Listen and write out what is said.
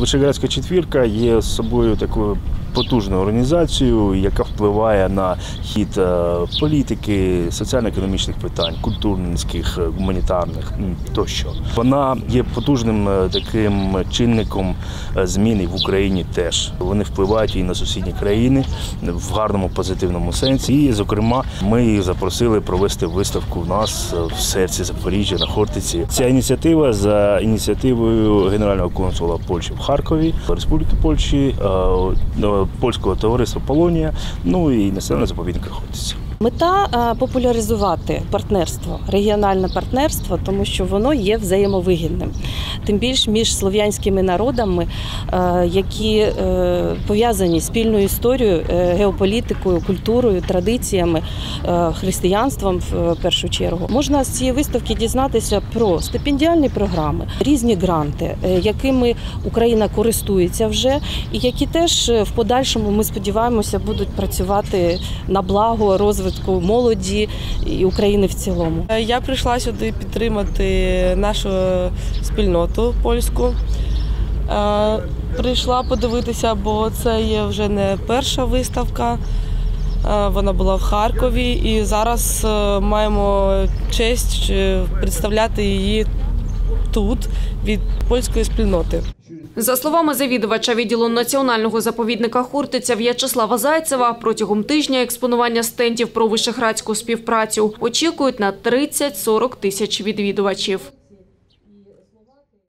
Вишеградська четвірка є собою такою потужною організацією, яка впливає на хід е, політики, соціально-економічних питань, культурних, е, гуманітарних тощо. Вона є потужним е, таким чинником змін і в Україні теж. Вони впливають і на сусідні країни в гарному позитивному сенсі. І, зокрема, ми їх запросили провести виставку в нас в серці Запоріжжя на Хортиці. Ця ініціатива за ініціативою генерального консула Польщі в Харкові, Республіки Польщі, польського товариства Полонія, ну і населення заповідника Хортиця. Мета е, популяризувати партнерство, регіональне партнерство, тому що воно є взаємовигідним. Тим більш між слов'янськими народами, е, які е, пов'язані спільною історією, геополітикою, культурою, традиціями, християнством в першу чергу. Можна з цієї виставки дізнатися про стипендіальні програми, різні гранти, якими Україна користується вже, і які теж в подальшому ми сподіваємося будуть працювати на благо розвитку молоді і України в цілому. Я прийшла сюди підтримати нашу спільноту польську. Е, Прийшла подивитися, бо це є вже не перша виставка. Е, Вона була в Харкові, і зараз е, маємо честь е, представляти її тут від польської спільноти. За словами завідувача відділу національного заповідника Хортиця В'ячеслава Зайцева, протягом тижня експонування стендів про вишеградську співпрацю очікують на 30-40 тисяч відвідувачів.